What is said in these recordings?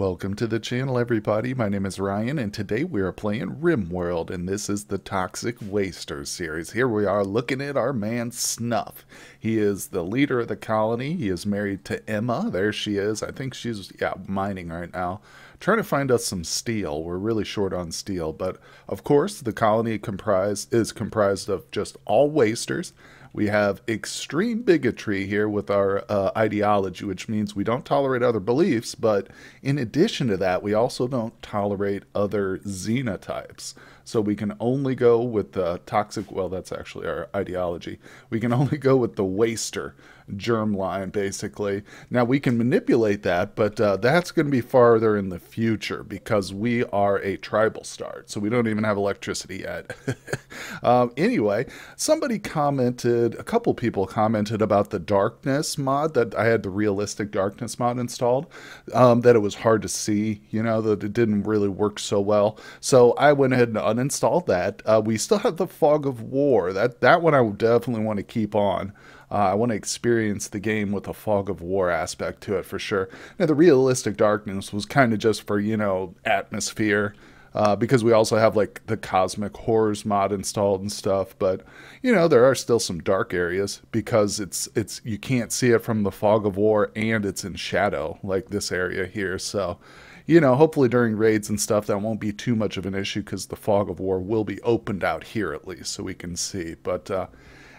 Welcome to the channel, everybody. My name is Ryan, and today we are playing RimWorld, and this is the Toxic Waster series. Here we are looking at our man Snuff. He is the leader of the colony. He is married to Emma. There she is. I think she's, yeah, mining right now. Trying to find us some steel. We're really short on steel, but of course, the colony comprised is comprised of just all wasters. We have extreme bigotry here with our uh, ideology, which means we don't tolerate other beliefs, but in addition to that, we also don't tolerate other xenotypes. So we can only go with the toxic, well, that's actually our ideology. We can only go with the waster germline, basically. Now we can manipulate that, but uh, that's going to be farther in the future because we are a tribal start. So we don't even have electricity yet. um, anyway, somebody commented, a couple people commented about the darkness mod that I had the realistic darkness mod installed, um, that it was hard to see, you know, that it didn't really work so well. So I went ahead and uninstalled that. Uh, we still have the fog of war. That, that one I definitely want to keep on. Uh, I want to experience the game with a fog of war aspect to it for sure. Now, the realistic darkness was kind of just for, you know, atmosphere. Uh, because we also have like the cosmic horrors mod installed and stuff but you know there are still some dark areas because it's it's you can't see it from the fog of war and it's in shadow like this area here so you know hopefully during raids and stuff that won't be too much of an issue because the fog of war will be opened out here at least so we can see but uh,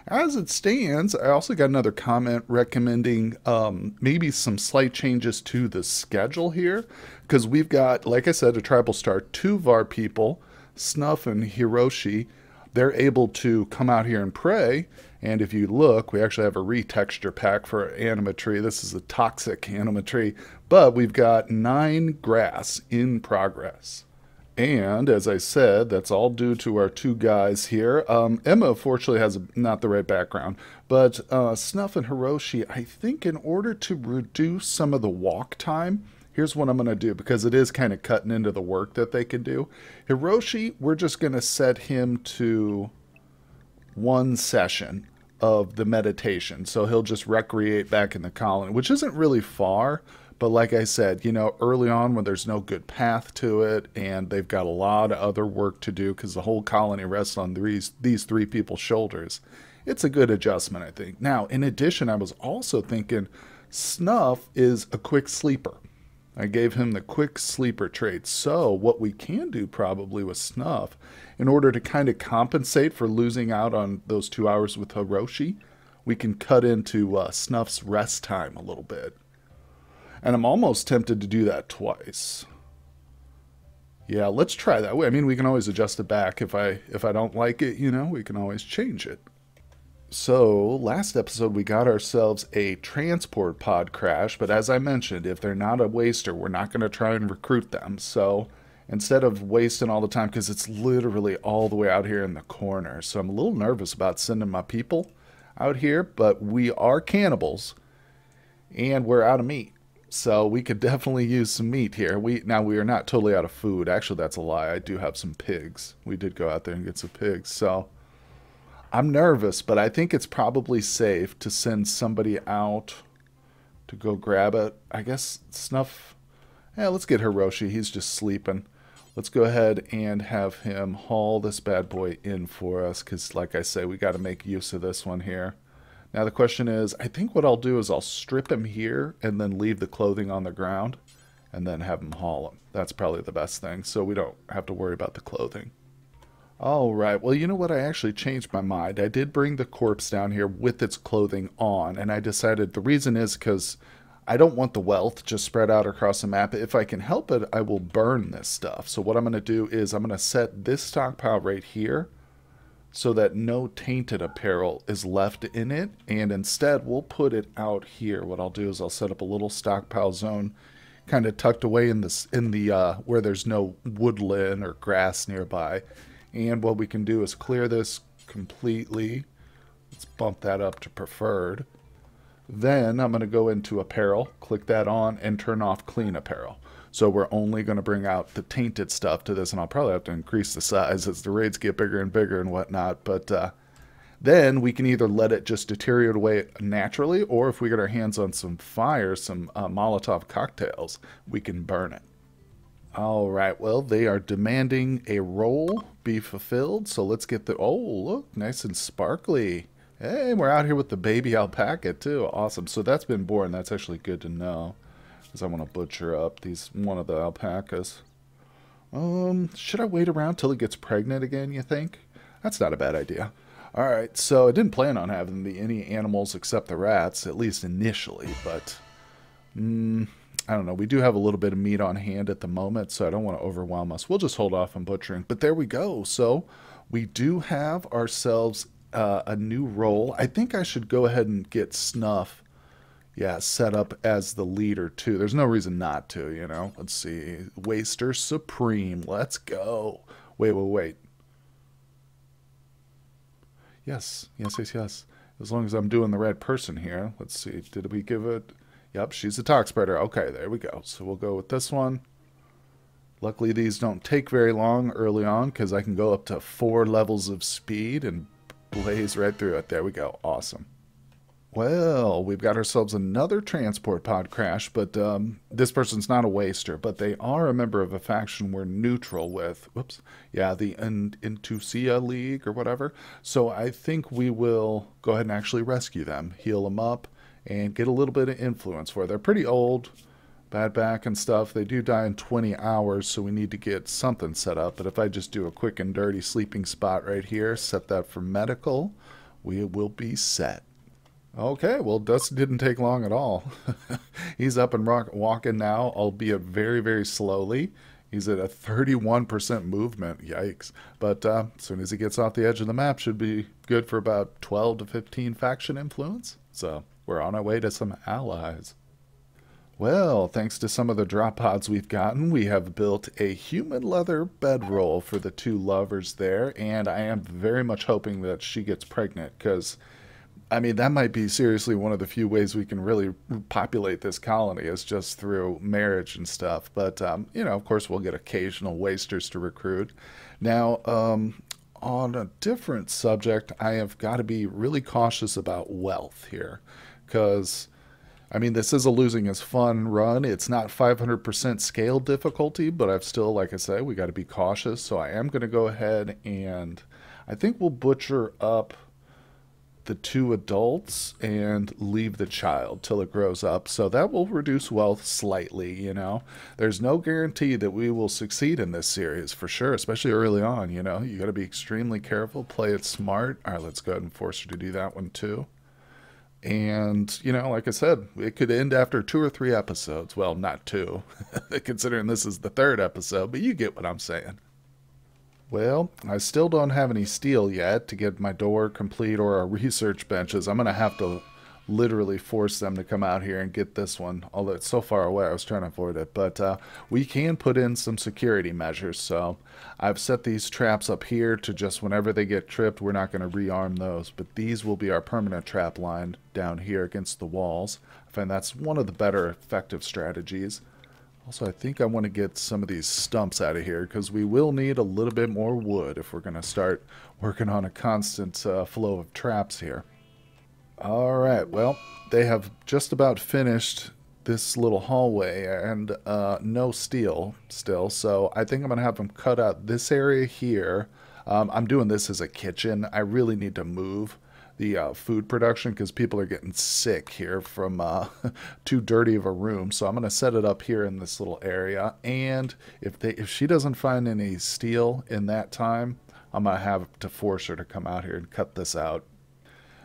as it stands, I also got another comment recommending um, maybe some slight changes to the schedule here because we've got, like I said, a tribal star, two of our people, Snuff and Hiroshi. They're able to come out here and pray. And if you look, we actually have a retexture pack for anima tree. This is a toxic anima tree, but we've got nine grass in progress. And as I said, that's all due to our two guys here. Um, Emma, fortunately, has a, not the right background, but uh, Snuff and Hiroshi, I think in order to reduce some of the walk time, here's what I'm going to do because it is kind of cutting into the work that they can do. Hiroshi, we're just going to set him to one session of the meditation. So he'll just recreate back in the colony, which isn't really far. But like I said, you know, early on when there's no good path to it and they've got a lot of other work to do because the whole colony rests on these, these three people's shoulders, it's a good adjustment, I think. Now, in addition, I was also thinking Snuff is a quick sleeper. I gave him the quick sleeper trait. So, what we can do probably with Snuff, in order to kind of compensate for losing out on those two hours with Hiroshi, we can cut into uh, Snuff's rest time a little bit. And I'm almost tempted to do that twice. Yeah, let's try that way. I mean, we can always adjust it back if I if I don't like it, you know, we can always change it. So, last episode we got ourselves a transport pod crash, but as I mentioned, if they're not a waster, we're not going to try and recruit them. So, instead of wasting all the time because it's literally all the way out here in the corner. So, I'm a little nervous about sending my people out here, but we are cannibals and we're out of meat. So we could definitely use some meat here. We now we are not totally out of food. Actually, that's a lie. I do have some pigs. We did go out there and get some pigs. So I'm nervous, but I think it's probably safe to send somebody out to go grab it. I guess Snuff. Yeah, let's get Hiroshi. He's just sleeping. Let's go ahead and have him haul this bad boy in for us because, like I say, we got to make use of this one here. Now the question is, I think what I'll do is I'll strip him here and then leave the clothing on the ground and then have him haul him. That's probably the best thing, so we don't have to worry about the clothing. All right, well, you know what? I actually changed my mind. I did bring the corpse down here with its clothing on, and I decided the reason is because I don't want the wealth just spread out across the map. If I can help it, I will burn this stuff. So what I'm going to do is I'm going to set this stockpile right here so that no tainted apparel is left in it and instead we'll put it out here. What I'll do is I'll set up a little stockpile zone kind of tucked away in this in the uh, where there's no woodland or grass nearby. And what we can do is clear this completely. Let's bump that up to preferred. Then I'm going to go into apparel click that on and turn off clean apparel so we're only going to bring out the tainted stuff to this, and I'll probably have to increase the size as the raids get bigger and bigger and whatnot. But uh, then we can either let it just deteriorate away naturally, or if we get our hands on some fire, some uh, Molotov cocktails, we can burn it. All right, well, they are demanding a role be fulfilled, so let's get the... Oh, look, nice and sparkly. Hey, we're out here with the baby alpaca, too. Awesome. So that's been born. That's actually good to know, because I want to butcher up these one of the alpacas. Um, should I wait around till it gets pregnant again, you think? That's not a bad idea. All right, so I didn't plan on having the, any animals except the rats, at least initially, but... Mm, I don't know. We do have a little bit of meat on hand at the moment, so I don't want to overwhelm us. We'll just hold off on butchering. But there we go. So we do have ourselves uh, a new role. I think I should go ahead and get Snuff, yeah, set up as the leader too. There's no reason not to, you know. Let's see. Waster Supreme. Let's go. Wait, wait, wait. Yes, yes, yes, yes. As long as I'm doing the right person here. Let's see. Did we give it... Yep, she's a tox spreader. Okay, there we go. So we'll go with this one. Luckily, these don't take very long early on because I can go up to four levels of speed and blaze right through it. There we go. Awesome. Well, we've got ourselves another transport pod crash, but um, this person's not a waster, but they are a member of a faction we're neutral with. Whoops. Yeah, the Intucia League or whatever. So I think we will go ahead and actually rescue them, heal them up, and get a little bit of influence for. They're pretty old, bad back and stuff. They do die in 20 hours, so we need to get something set up. But if I just do a quick and dirty sleeping spot right here, set that for medical, we will be set. Okay, well, this didn't take long at all. He's up and rock, walking now, albeit very, very slowly. He's at a 31% movement. Yikes. But uh, as soon as he gets off the edge of the map, should be good for about 12 to 15 faction influence. So we're on our way to some allies. Well, thanks to some of the drop pods we've gotten, we have built a human leather bedroll for the two lovers there, and I am very much hoping that she gets pregnant, because, I mean, that might be seriously one of the few ways we can really populate this colony is just through marriage and stuff. But, um, you know, of course, we'll get occasional wasters to recruit. Now, um, on a different subject, I have got to be really cautious about wealth here because I mean, this is a losing is fun run. It's not 500% scale difficulty, but I've still, like I say, we got to be cautious. So I am going to go ahead and I think we'll butcher up the two adults and leave the child till it grows up. So that will reduce wealth slightly, you know. There's no guarantee that we will succeed in this series for sure, especially early on, you know. You got to be extremely careful, play it smart. All right, let's go ahead and force her to do that one too. And, you know, like I said, it could end after two or three episodes. Well, not two, considering this is the third episode, but you get what I'm saying. Well, I still don't have any steel yet to get my door complete or our research benches. I'm going to have to literally force them to come out here and get this one, although it's so far away, I was trying to avoid it. But uh, we can put in some security measures. So I've set these traps up here to just whenever they get tripped, we're not going to rearm those. But these will be our permanent trap line down here against the walls. I find that's one of the better effective strategies. Also, I think I want to get some of these stumps out of here because we will need a little bit more wood if we're going to start working on a constant uh, flow of traps here. All right, well, they have just about finished this little hallway and uh, no steel still, so I think I'm going to have them cut out this area here. Um, I'm doing this as a kitchen. I really need to move the uh, food production because people are getting sick here from uh, too dirty of a room. So I'm going to set it up here in this little area. And if they if she doesn't find any steel in that time, I'm going to have to force her to come out here and cut this out.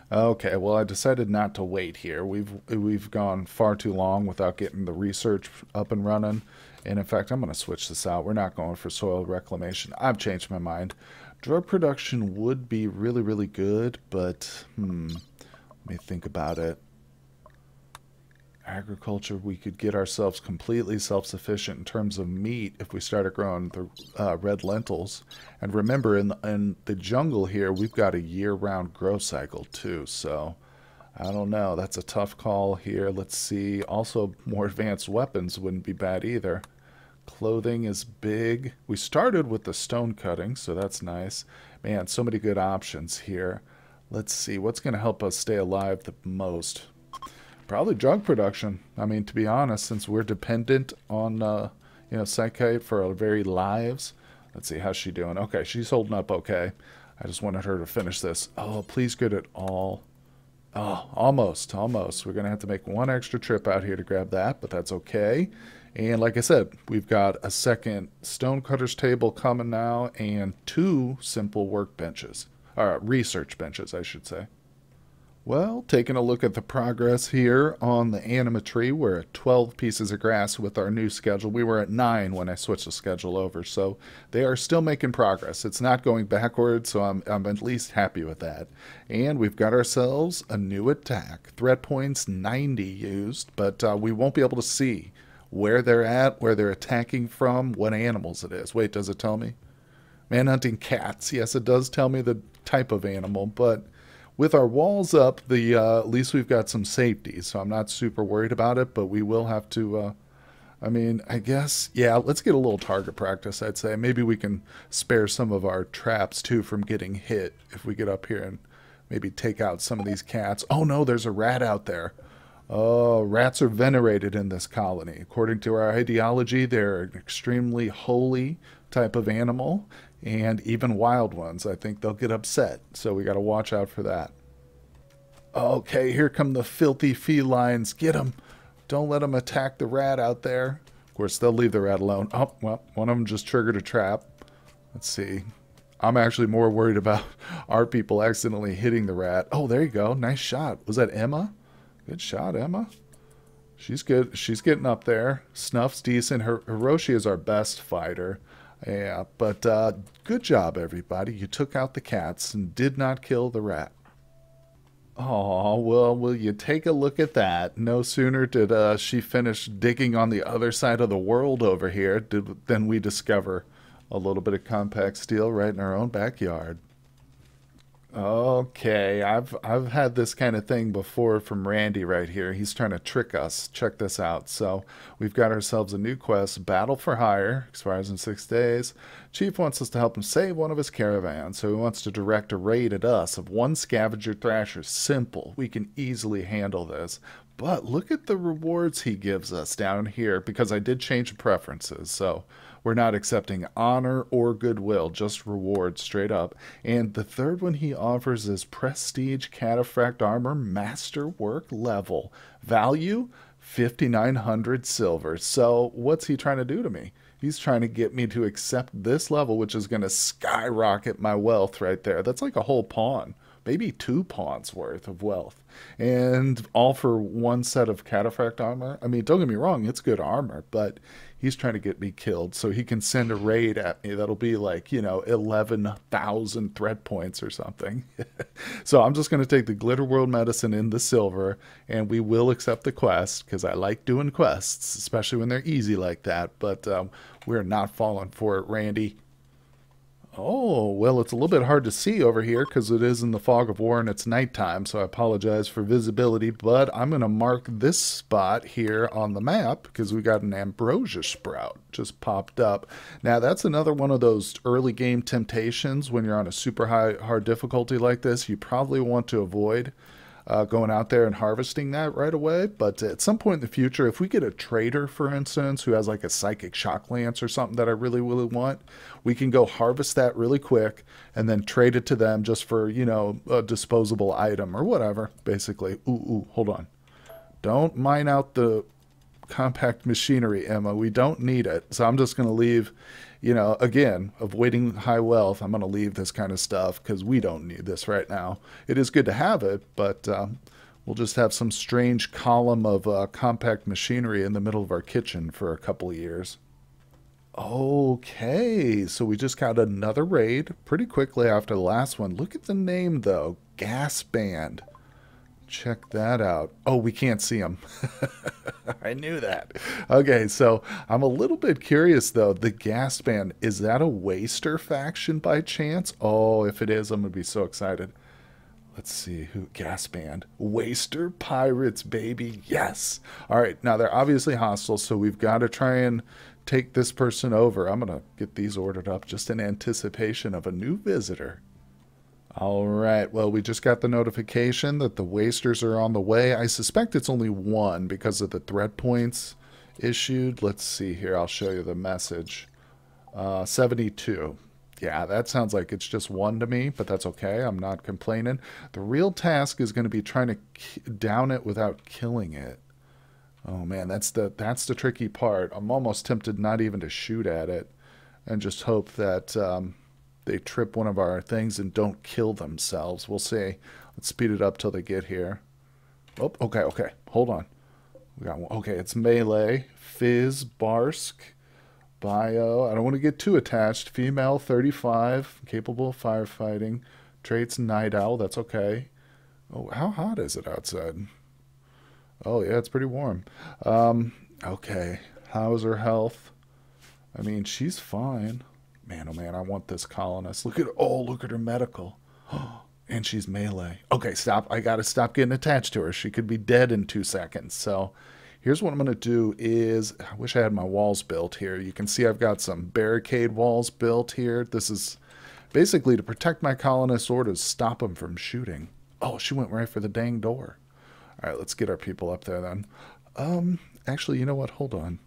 Okay, well, I decided not to wait here. We've we've gone far too long without getting the research up and running. And in fact, I'm going to switch this out. We're not going for soil reclamation. I've changed my mind. Drug production would be really, really good, but hmm, let me think about it agriculture, we could get ourselves completely self-sufficient in terms of meat if we started growing the uh, red lentils. And remember, in the, in the jungle here, we've got a year-round grow cycle too. So I don't know. That's a tough call here. Let's see. Also, more advanced weapons wouldn't be bad either. Clothing is big. We started with the stone cutting, so that's nice. Man, so many good options here. Let's see. What's going to help us stay alive the most? Probably drug production. I mean, to be honest, since we're dependent on, uh, You know, psychite for our very lives. Let's see, how's she doing? Okay, she's holding up okay. I just wanted her to finish this. Oh, please get it all. Oh, almost, almost. We're going to have to make one extra trip out here to grab that, but that's okay. And like I said, we've got a second stonecutter's table coming now and two simple workbenches, or research benches, I should say. Well, taking a look at the progress here on the anima tree, we're at 12 pieces of grass with our new schedule. We were at 9 when I switched the schedule over, so they are still making progress. It's not going backwards, so I'm, I'm at least happy with that. And we've got ourselves a new attack. Threat points 90 used, but uh, we won't be able to see where they're at, where they're attacking from, what animals it is. Wait, does it tell me? Manhunting cats. Yes, it does tell me the type of animal, but with our walls up, the uh, at least we've got some safety, so I'm not super worried about it. But we will have to. Uh, I mean, I guess yeah. Let's get a little target practice. I'd say maybe we can spare some of our traps too from getting hit if we get up here and maybe take out some of these cats. Oh no, there's a rat out there. Oh, rats are venerated in this colony. According to our ideology, they're an extremely holy type of animal, and even wild ones. I think they'll get upset, so we got to watch out for that. Okay, here come the filthy felines. Get them. Don't let them attack the rat out there. Of course, they'll leave the rat alone. Oh, well, one of them just triggered a trap. Let's see. I'm actually more worried about our people accidentally hitting the rat. Oh, there you go. Nice shot. Was that Emma? Good shot, Emma. She's good. She's getting up there. Snuff's decent. Her Hiroshi is our best fighter. Yeah, but uh, good job, everybody. You took out the cats and did not kill the rat. Oh, well, will you take a look at that? No sooner did uh, she finish digging on the other side of the world over here did, than we discover a little bit of compact steel right in our own backyard. Okay, I've I've had this kind of thing before from Randy right here. He's trying to trick us. Check this out. So we've got ourselves a new quest, Battle for Hire, expires in six days. Chief wants us to help him save one of his caravans, so he wants to direct a raid at us of one scavenger thrasher. Simple. We can easily handle this. But look at the rewards he gives us down here because I did change preferences. So we're not accepting honor or goodwill, just reward straight up. And the third one he offers is Prestige Cataphract Armor Masterwork level. Value 5900 silver. So what's he trying to do to me? He's trying to get me to accept this level, which is going to skyrocket my wealth right there. That's like a whole pawn maybe two pawns worth of wealth, and all for one set of cataphract armor. I mean, don't get me wrong, it's good armor, but he's trying to get me killed so he can send a raid at me that'll be like, you know, 11,000 threat points or something. so I'm just going to take the Glitter World medicine in the silver, and we will accept the quest because I like doing quests, especially when they're easy like that. But um, we're not falling for it, Randy. Oh, well, it's a little bit hard to see over here because it is in the fog of war and it's nighttime, so I apologize for visibility, but I'm going to mark this spot here on the map because we got an ambrosia sprout just popped up. Now, that's another one of those early game temptations when you're on a super high hard difficulty like this you probably want to avoid uh, going out there and harvesting that right away. But at some point in the future, if we get a trader, for instance, who has like a psychic shock lance or something that I really, really want, we can go harvest that really quick and then trade it to them just for, you know, a disposable item or whatever, basically. Ooh, ooh, hold on. Don't mine out the compact machinery, Emma. We don't need it. So I'm just going to leave you know, again, avoiding high wealth, I'm going to leave this kind of stuff because we don't need this right now. It is good to have it, but um, we'll just have some strange column of uh, compact machinery in the middle of our kitchen for a couple years. Okay, so we just got another raid pretty quickly after the last one. Look at the name, though. Gas Band. Check that out. Oh, we can't see them. I knew that. Okay, so I'm a little bit curious though. The gas band, is that a waster faction by chance? Oh, if it is, I'm going to be so excited. Let's see who gas band. Waster pirates, baby. Yes. All right, now they're obviously hostile, so we've got to try and take this person over. I'm going to get these ordered up just in anticipation of a new visitor. All right. Well, we just got the notification that the wasters are on the way. I suspect it's only one because of the threat points issued. Let's see here. I'll show you the message. Uh, 72. Yeah, that sounds like it's just one to me, but that's okay. I'm not complaining. The real task is going to be trying to down it without killing it. Oh man, that's the that's the tricky part. I'm almost tempted not even to shoot at it, and just hope that um, they trip one of our things and don't kill themselves. We'll see. Let's speed it up till they get here. Oh, okay, okay. Hold on. We got one. Okay, it's melee, fizz, barsk, bio. I don't want to get too attached. Female, 35, capable of firefighting. Traits, night owl. That's okay. Oh, how hot is it outside? Oh, yeah, it's pretty warm. Um, okay. How's her health? I mean, she's fine. Man, oh man, I want this colonist. Look at, oh, look at her medical. and she's melee. Okay, stop. I got to stop getting attached to her. She could be dead in two seconds. So here's what I'm to do is, I wish I had my walls built here. You can see I've got some barricade walls built here. This is basically to protect my colonists or to stop them from shooting. Oh, she went right for the dang door. All right, let's get our people up there then. Um, actually, you know what? Hold on.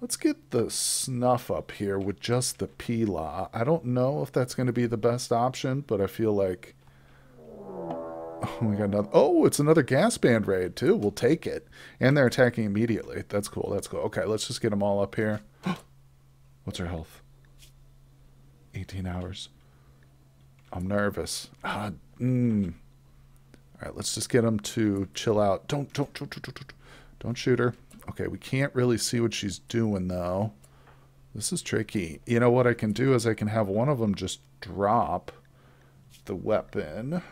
Let's get the snuff up here with just the Pila. I don't know if that's going to be the best option, but I feel like Oh, we got another. Oh, it's another gas band raid too. We'll take it. And they're attacking immediately. That's cool. That's cool. Okay, let's just get them all up here. What's her health? 18 hours. I'm nervous. Ah, mm. All right, let's just get them to chill out. Don't, don't, don't, don't, don't, don't shoot her. Okay, we can't really see what she's doing though. This is tricky. You know what I can do is I can have one of them just drop the weapon.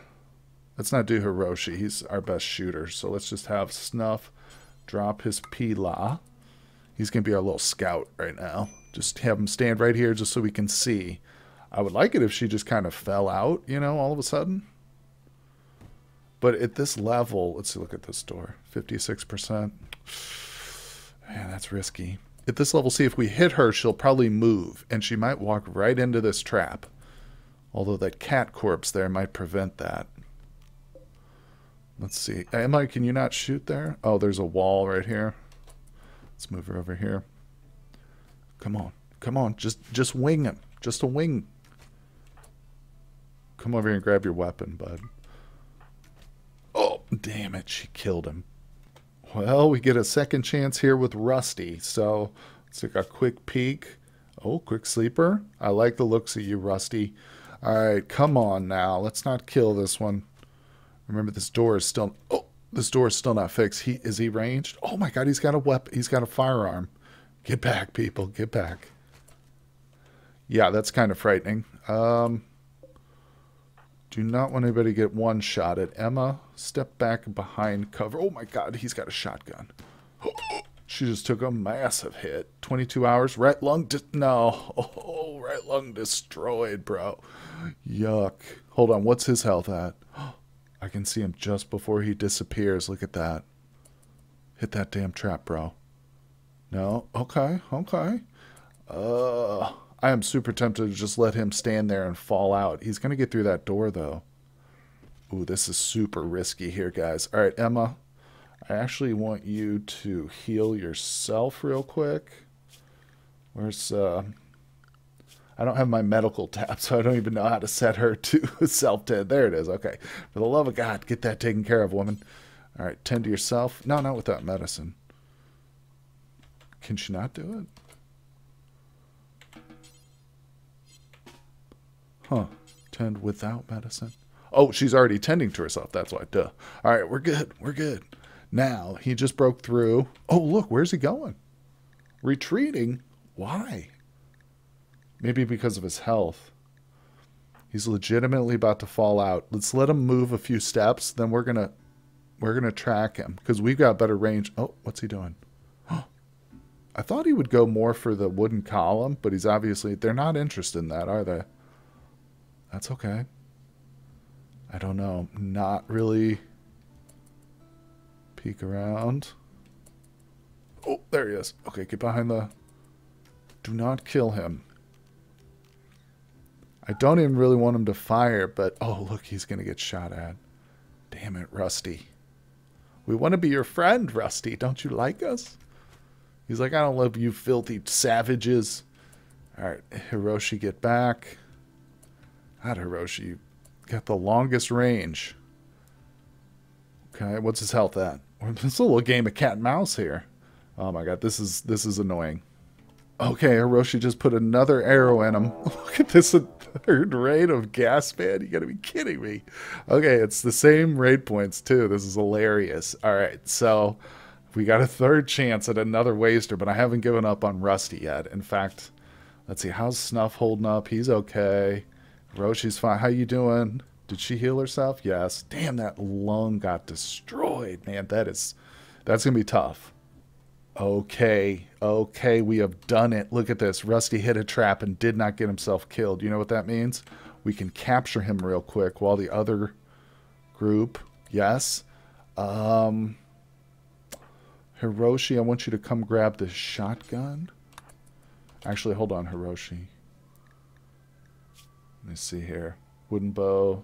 Let's not do Hiroshi. He's our best shooter. So let's just have Snuff drop his Pila. He's going to be our little scout right now. Just have him stand right here just so we can see. I would like it if she just kind of fell out, you know, all of a sudden. But at this level, let's look at this door. 56%. Man, that's risky. At this level, see, if we hit her, she'll probably move, and she might walk right into this trap. Although that cat corpse there might prevent that. Let's see. Emma, can you not shoot there? Oh, there's a wall right here. Let's move her over here. Come on. Come on. Just just wing him. Just a wing. Come over here and grab your weapon, bud. Oh, damn it. She killed him. Well, we get a second chance here with Rusty. So let's take a quick peek. Oh, quick sleeper. I like the looks of you, Rusty. All right, come on now. Let's not kill this one. Remember, this door is still. Oh, this door is still not fixed. He is he ranged? Oh my God, he's got a weapon. He's got a firearm. Get back, people. Get back. Yeah, that's kind of frightening. Um, do not want anybody to get one shot at Emma. Step back behind cover. Oh my God, he's got a shotgun. She just took a massive hit. 22 hours. Right lung. no. Oh, right lung destroyed, bro. Yuck. Hold on. What's his health at? I can see him just before he disappears. Look at that. Hit that damn trap, bro. No? Okay, okay. Uh, I am super tempted to just let him stand there and fall out. He's going to get through that door, though. Ooh, this is super risky here, guys. All right, Emma. I actually want you to heal yourself real quick. Where's, uh... I don't have my medical tab, so I don't even know how to set her to self tend. There it is. Okay. For the love of God, get that taken care of, woman. All right, tend to yourself. No, not without medicine. Can she not do it? Huh. Tend without medicine. Oh, she's already tending to herself. That's why. Duh. All right, we're good. We're good. Now, he just broke through. Oh, look, where's he going? Retreating? Why? Maybe because of his health. He's legitimately about to fall out. Let's let him move a few steps, then we're gonna we're gonna track him because we've got better range. Oh, what's he doing? I thought he would go more for the wooden column, but he's obviously they're not interested in that, are they? That's okay. I don't know. Not really peek around. Oh, there he is. Okay, get behind the... Do not kill him. I don't even really want him to fire, but oh, look, he's going to get shot at. Damn it, Rusty. We want to be your friend, Rusty. Don't you like us? He's like, I don't love you filthy savages. Alright, Hiroshi, get back. God, Hiroshi, got the longest range. Okay, what's his health at? It's a little game of cat and mouse here. Oh my god, this is this is annoying. Okay, Hiroshi just put another arrow in him. Look at this third raid of gas man. You gotta be kidding me. Okay, it's the same raid points too. This is hilarious. Alright, so we got a third chance at another waster, but I haven't given up on Rusty yet. In fact, let's see, how's Snuff holding up? He's okay. Hiroshi's fine. How you doing? Did she heal herself? Yes. Damn, that lung got destroyed, man. That is, that's gonna be tough. Okay, okay, we have done it. Look at this. Rusty hit a trap and did not get himself killed. You know what that means? We can capture him real quick while the other group, yes. Um, Hiroshi, I want you to come grab the shotgun. Actually, hold on, Hiroshi. Let me see here. Wooden bow,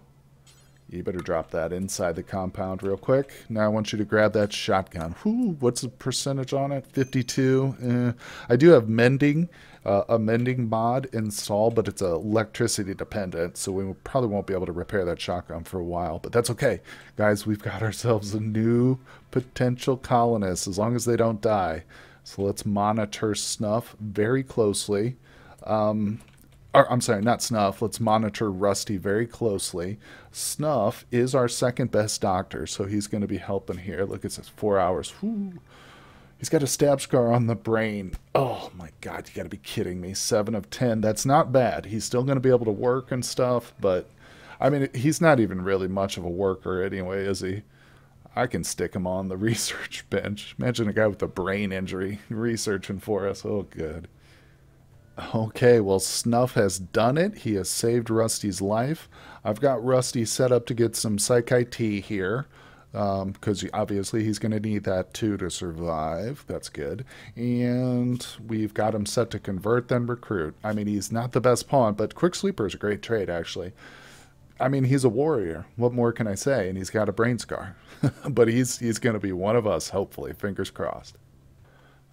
you better drop that inside the compound real quick. Now I want you to grab that shotgun. Whoo, what's the percentage on it? 52. Eh. I do have mending, uh, a mending mod installed, but it's electricity dependent, so we probably won't be able to repair that shotgun for a while. But that's okay. Guys, we've got ourselves a new potential colonist, as long as they don't die. So let's monitor Snuff very closely. Um, or, I'm sorry, not Snuff. Let's monitor Rusty very closely. Snuff is our second best doctor, so he's going to be helping here. Look, it says four hours. Whew. He's got a stab scar on the brain. Oh my God, you got to be kidding me. Seven of ten. That's not bad. He's still going to be able to work and stuff, but I mean, he's not even really much of a worker anyway, is he? I can stick him on the research bench. Imagine a guy with a brain injury researching for us. Oh, good. Okay, well, Snuff has done it. He has saved Rusty's life. I've got Rusty set up to get some psychite here because um, obviously he's going to need that too to survive. That's good. And we've got him set to convert, then recruit. I mean, he's not the best pawn, but Quick Sleeper is a great trade, actually. I mean, he's a warrior. What more can I say? And he's got a brain scar. but he's he's going to be one of us, hopefully. Fingers crossed.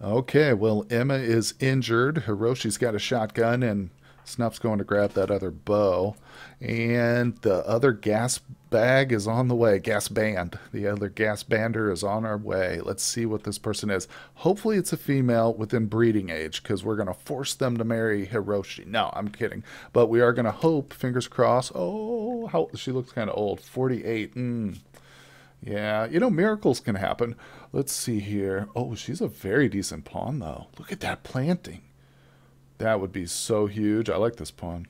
Okay, well, Emma is injured. Hiroshi's got a shotgun, and Snuff's going to grab that other bow. And the other gas bag is on the way. Gas band. The other gas bander is on our way. Let's see what this person is. Hopefully, it's a female within breeding age because we're going to force them to marry Hiroshi. No, I'm kidding. But we are going to hope, fingers crossed. Oh, how she looks kind of old. 48. Mm. Yeah, you know, miracles can happen. Let's see here. Oh, she's a very decent pawn, though. Look at that planting. That would be so huge. I like this pawn.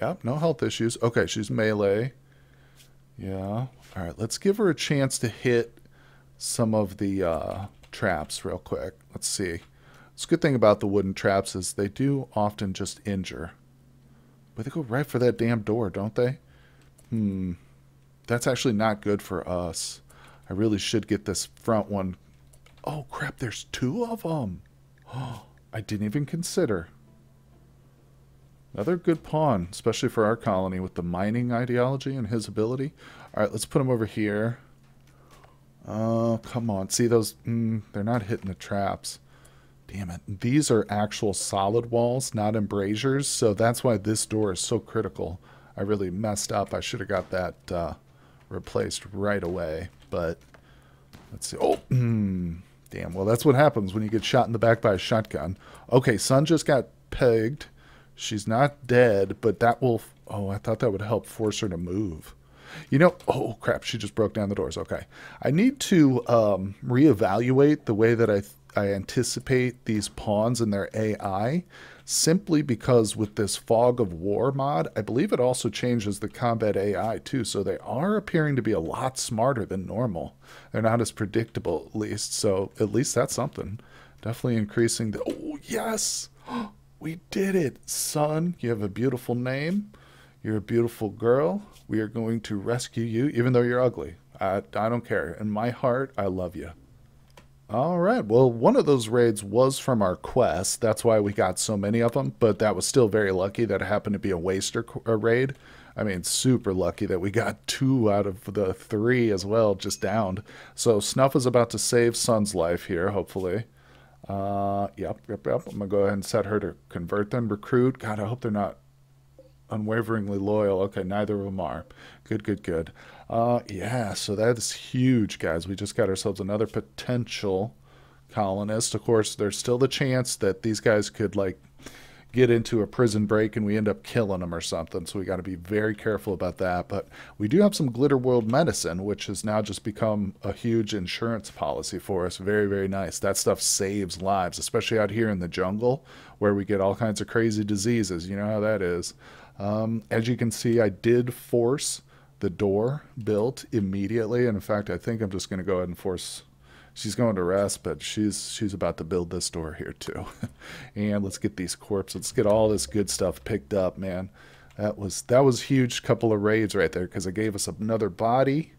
Yep, no health issues. Okay, she's melee. Yeah. All right, let's give her a chance to hit some of the uh, traps real quick. Let's see. It's a good thing about the wooden traps is they do often just injure. But they go right for that damn door, don't they? Hmm. That's actually not good for us. I really should get this front one. Oh, crap, there's two of them. Oh, I didn't even consider. Another good pawn, especially for our colony with the mining ideology and his ability. All right, let's put him over here. Oh, come on. See those? Mm, they're not hitting the traps. Damn it. These are actual solid walls, not embrasures, so that's why this door is so critical. I really messed up. I should have got that uh, replaced right away. But let's see. Oh, mm, damn. Well, that's what happens when you get shot in the back by a shotgun. Okay, Sun just got pegged. She's not dead, but that will. Oh, I thought that would help force her to move. You know, oh crap, she just broke down the doors. Okay. I need to um, reevaluate the way that I, I anticipate these pawns and their AI simply because with this Fog of War mod, I believe it also changes the combat AI too, so they are appearing to be a lot smarter than normal. They're not as predictable at least, so at least that's something. Definitely increasing the... Oh, yes! We did it! Son, you have a beautiful name. You're a beautiful girl. We are going to rescue you, even though you're ugly. I, I don't care. In my heart, I love you. All right. Well, one of those raids was from our quest. That's why we got so many of them. But that was still very lucky that it happened to be a waster raid. I mean, super lucky that we got two out of the three as well, just downed. So Snuff is about to save Sun's life here, hopefully. Uh, yep, yep, yep. I'm gonna go ahead and set her to convert them, recruit. God, I hope they're not unwaveringly loyal. Okay, neither of them are. Good, good, good. Uh, yeah, so that is huge, guys. We just got ourselves another potential colonist. Of course, there's still the chance that these guys could like get into a prison break and we end up killing them or something. So we got to be very careful about that. But we do have some Glitter World medicine, which has now just become a huge insurance policy for us. Very, very nice. That stuff saves lives, especially out here in the jungle where we get all kinds of crazy diseases. You know how that is. Um, as you can see, I did force the door built immediately. And in fact, I think I'm just going to go ahead and force she's going to rest, but she's she's about to build this door here too. and let's get these corpses. Let's get all this good stuff picked up, man. That was that was huge couple of raids right there because it gave us another body.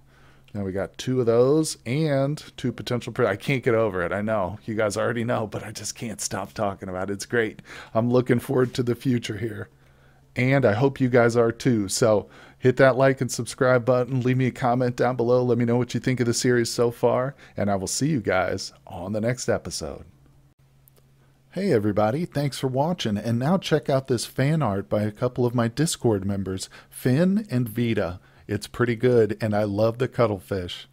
Now we got two of those and two potential. I can't get over it. I know you guys already know, but I just can't stop talking about it. It's great. I'm looking forward to the future here, and I hope you guys are too. So hit that like and subscribe button. Leave me a comment down below. Let me know what you think of the series so far, and I will see you guys on the next episode. Hey everybody, thanks for watching, and now check out this fan art by a couple of my Discord members, Finn and Vita. It's pretty good, and I love the cuttlefish.